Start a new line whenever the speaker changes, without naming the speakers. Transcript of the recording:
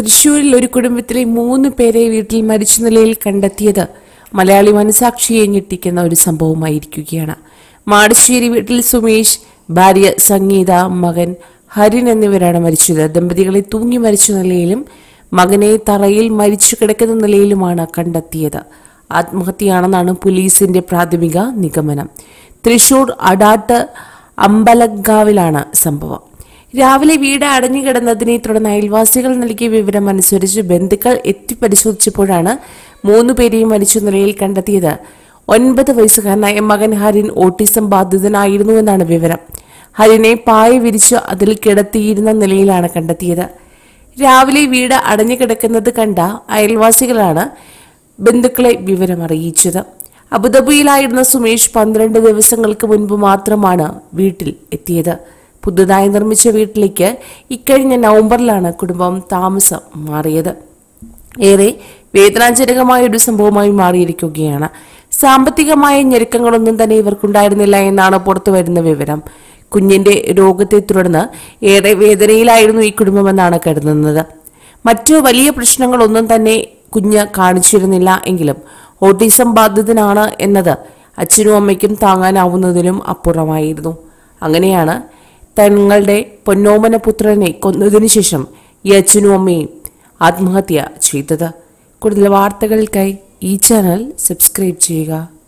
തൃശൂരിൽ ഒരു കുടുംബത്തിലെ മൂന്ന് പേരെ വീട്ടിൽ മരിച്ച നിലയിൽ കണ്ടെത്തിയത് മലയാളി മനസാക്ഷിയെ ഞെട്ടിക്കുന്ന ഒരു സംഭവമായിരിക്കുകയാണ്. മാടശ്ശേരി വീട്ടിൽ സുമേഷ് ഭാര്യ സംഗീത മകൻ ഹരിൻ എന്നിവരാണ് മരിച്ചത്. ദമ്പതികളെ തൂങ്ങി മരിച്ച നിലയിലും മകനെ തറയിൽ മരിച്ചു കിടക്കുന്ന നിലയിലുമാണ് കണ്ടെത്തിയത്. ആത്മഹത്യയാണെന്നാണ് പോലീസിന്റെ പ്രാഥമിക നിഗമനം. തൃശൂർ അടാട്ട് അമ്പലഗാവിലാണ് സംഭവം. രാവിലെ വീട് അടഞ്ഞുകിടന്നതിനെ തുടർന്ന് അയൽവാസികൾ നൽകിയ വിവരം അനുസരിച്ച് ബന്ധുക്കൾ എത്തി പരിശോധിച്ചപ്പോഴാണ് മൂന്നു പേരെയും മരിച്ച നിലയിൽ കണ്ടെത്തിയത്. ഒൻപത് വയസ്സുകാരനായ മകൻ ഹരിൻ ഓട്ടിസം ബാധിതനായിരുന്നുവെന്നാണ് വിവരം. ഹരിനെ പായ വിരിച്ച് അതിൽ കിടത്തിയിരുന്ന നിലയിലാണ് കണ്ടെത്തിയത്. രാവിലെ വീട് അടഞ്ഞു കിടക്കുന്നത് കണ്ട അയൽവാസികളാണ് ബന്ധുക്കളെ വിവരം അറിയിച്ചത് അബുദാബിയിലായിരുന്ന സുമേഷ് പന്ത്രണ്ട് ദിവസങ്ങൾക്ക് മുൻപ് മാത്രമാണ് വീട്ടിൽ എത്തിയത്. പുതുതായി നിർമ്മിച്ച വീട്ടിലേക്ക് ഇക്കഴിഞ്ഞ നവംബറിലാണ് കുടുംബം താമസം മാറിയത്. ഏറെ വേദനാജനകമായ ഒരു സംഭവമായി മാറിയിരിക്കുകയാണ്. സാമ്പത്തികമായ ഞെരുക്കങ്ങളൊന്നും തന്നെ ഇവർക്കുണ്ടായിരുന്നില്ല എന്നാണ് പുറത്തു വരുന്ന വിവരം. കുഞ്ഞിന്റെ രോഗത്തെ തുടർന്ന് ഏറെ വേദനയിലായിരുന്നു ഈ കുടുംബമെന്നാണ് കരുതുന്നത്. മറ്റു വലിയ പ്രശ്നങ്ങളൊന്നും തന്നെ കുഞ്ഞ് കാണിച്ചിരുന്നില്ല എങ്കിലും ഓട്ടിസം ബാധിതനാണ് എന്നത് അച്ഛനും അമ്മയ്ക്കും താങ്ങാനാവുന്നതിലും അപ്പുറമായിരുന്നു. അങ്ങനെയാണ് തങ്ങളുടെ പൊന്നോമന പുത്രനെ കൊന്നതിനു ശേഷം അച്ഛനും അമ്മയും ആത്മഹത്യ ചെയ്തത്. കൂടുതൽ വാർത്തകൾക്കായി ഈ ചാനൽ സബ്സ്ക്രൈബ് ചെയ്യുക.